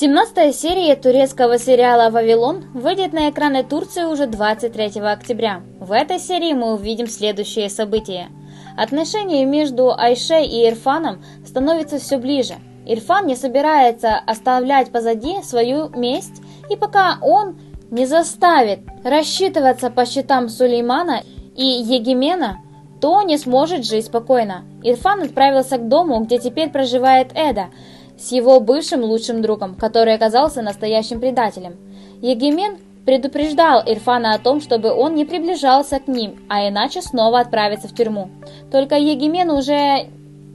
17 серия турецкого сериала «Вавилон» выйдет на экраны Турции уже 23 октября. В этой серии мы увидим следующие события. Отношения между Айше и Ирфаном становятся все ближе. Ирфан не собирается оставлять позади свою месть, и пока он не заставит рассчитываться по счетам Сулеймана и Егемена, то не сможет жить спокойно. Ирфан отправился к дому, где теперь проживает Эда, с его бывшим лучшим другом, который оказался настоящим предателем. Егемен предупреждал Ирфана о том, чтобы он не приближался к ним, а иначе снова отправится в тюрьму. Только Егемен уже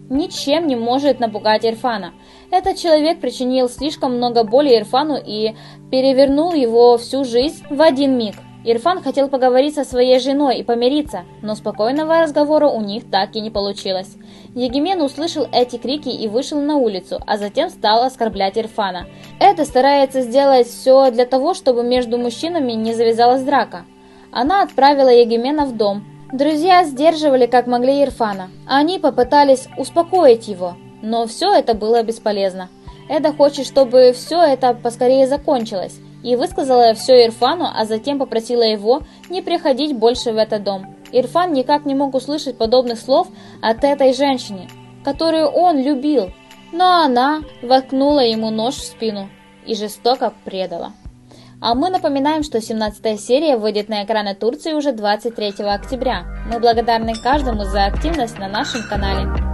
ничем не может напугать Ирфана. Этот человек причинил слишком много боли Ирфану и перевернул его всю жизнь в один миг. Ирфан хотел поговорить со своей женой и помириться, но спокойного разговора у них так и не получилось. Егемен услышал эти крики и вышел на улицу, а затем стал оскорблять Ирфана. Это старается сделать все для того, чтобы между мужчинами не завязалась драка. Она отправила Егемена в дом. Друзья сдерживали как могли Ирфана. Они попытались успокоить его, но все это было бесполезно. Эда хочет, чтобы все это поскорее закончилось и высказала все Ирфану, а затем попросила его не приходить больше в этот дом. Ирфан никак не мог услышать подобных слов от этой женщины, которую он любил, но она воткнула ему нож в спину и жестоко предала. А мы напоминаем, что 17 серия выйдет на экраны Турции уже 23 октября. Мы благодарны каждому за активность на нашем канале.